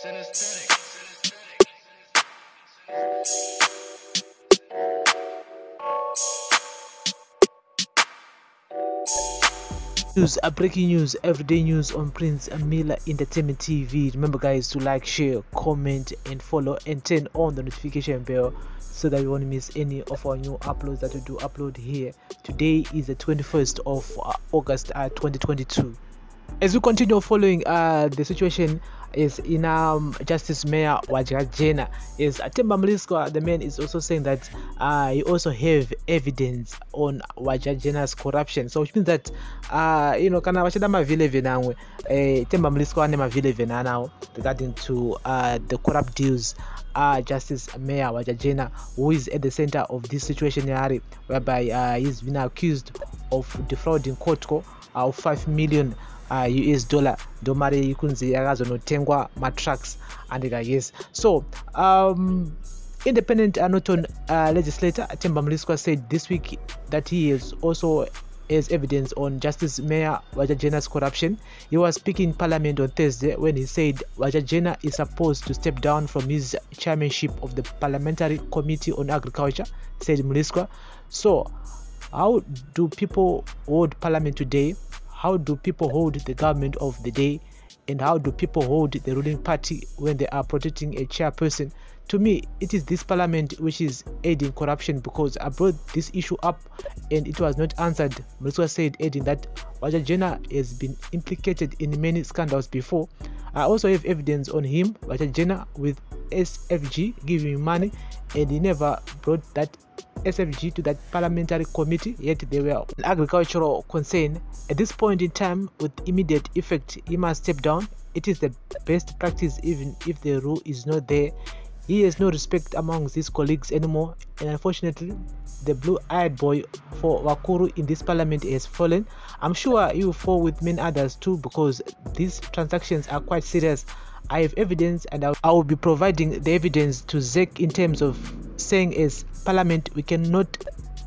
Synesthetic. news breaking news everyday news on prince miller entertainment tv remember guys to like share comment and follow and turn on the notification bell so that you won't miss any of our new uploads that we do upload here today is the 21st of uh, august uh, 2022 as we continue following uh, the situation is in um, Justice Mayor Wadyajena is Temba Mliswa, the man is also saying that uh, he also have evidence on Wadyajena's corruption. So which means that uh, you know kana vachida mavhile venamwe eh, Temba Mliswa ane mavhile venanawo regarding to uh, the corrupt deals uh, Justice Mayor Wadyajena who is at the center of this situation yari whereby uh, he's been accused of defrauding COTTCO uh, of 5 million uh, us dollar ndo mari kunzi yakazonotengwa matrucks andika yes so um, independent anoton uh, legislator temba mliswa said this week that he is also as evidence on justice mayor Wadyajena's corruption. He was speaking in parliament on thursday when he said Wadyajena is supposed to step down from his chairmanship of the parliamentary committee on agriculture said mliswa. So how do people hold parliament today how do people hold the government of the day and how do people hold the ruling party when they are protecting a chairperson? To me it is this parliament which is aiding corruption because i brought this issue up and it was not answered. Mriswa said aiding that wajajena has been implicated in many scandals before. I also have evidence on him wajajena with sfg giving money and he never brought that SFG to that parliamentary committee, yet they were an agricultural concern. At this point in time, with immediate effect, he must step down. It is the best practice, even if the rule is not there. He has no respect amongst his colleagues anymore, and unfortunately, the blue-eyed boy for Wakuru in this parliament has fallen. I'm sure will fall with many others too, because these transactions are quite serious. I have evidence, and I will be providing the evidence to ZEC in terms of saying as parliament we cannot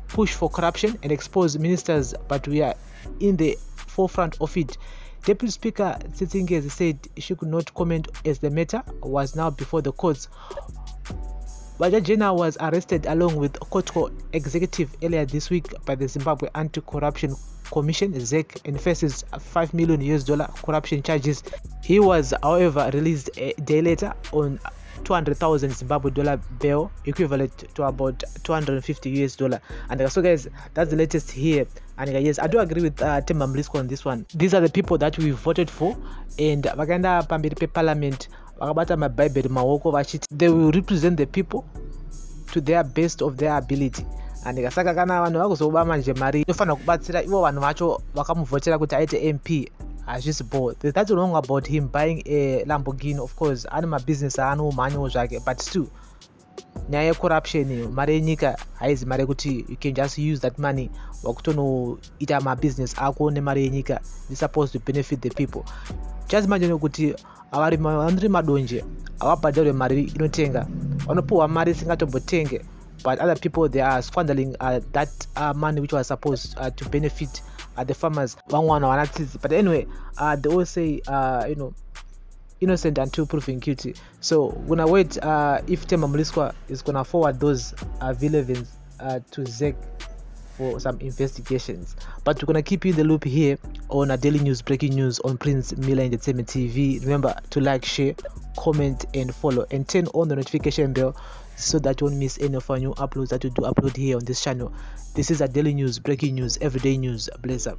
push for corruption and expose ministers but we are in the forefront of it deputy speaker Tsitsi Gezi said she could not comment as the matter was now before the courts Wadyajena was arrested along with COTTCO executive earlier this week by the Zimbabwe Anti-Corruption Commission ZEC and faces 5 million US dollar corruption charges. He was however released a day later on 200,000 Zimbabwe dollar bill equivalent to about 250 US dollar. And uh, so, guys, that's the latest here. And uh, yes, I do agree with uh, Temba Mlisco on this one. These are the people that we voted for, and vakaenda pamberi peparliament vakabata mabhaibheri maoko vachiti they will represent the people to their best of their ability and saka kana vanhu vakuzoba manje mari inofanira kubatsira ivo vanhu vacho vakamuvhotera kuti aite mp hazvisi bo that's wrong about him buying a lamborghini of course ane mabusiness aanomhanyawo zvake but still nyaya yecorruption mari yenyika haizi mari yekuti you can just use that money wakutonoita mabusiness ako nemari yenyika. Is supposed to benefit the people. Just manje nekuti vanori madonje havabhadharwe mari inotenga. Vanopiwa mari isingatombotenge but other people they are squandering uh, that uh, money which was supposed uh, to benefit uh, the farmers but anyway uh, they always say uh, you know innocent until proven guilty. So we're gonna wait uh, if Temba mliswa is gonna forward those uh, vilevins uh, to zek for some investigations. But we're gonna keep you in the loop here on a daily news breaking news on prince miller entertainment tv remember to like share comment and follow. And turn on the notification bell so that you won't miss any of our new uploads that we do upload here on this channel. This is a daily news, breaking news, everyday news. Bless up.